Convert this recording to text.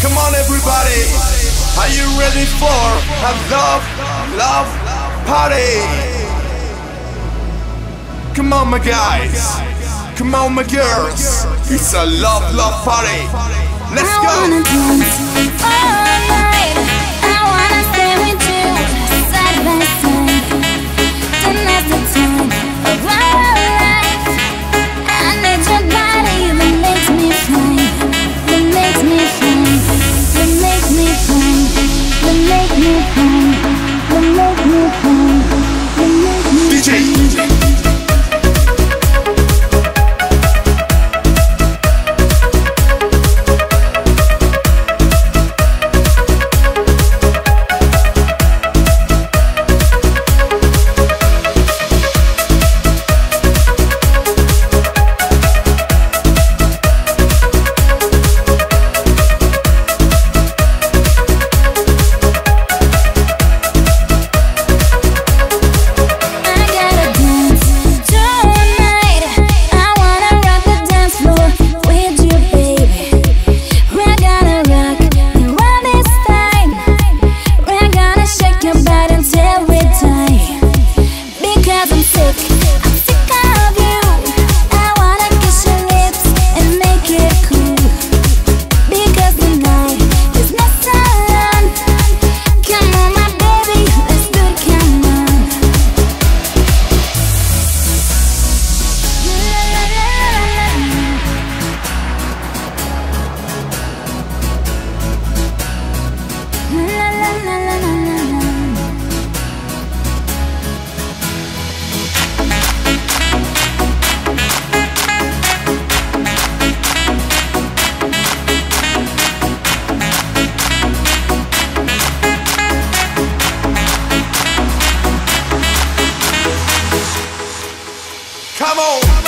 Come on, everybody. Are you ready for a love, love party? Come on, my guys. Come on, my girls. It's a love, love party. Let's go. Come on.